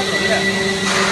やった!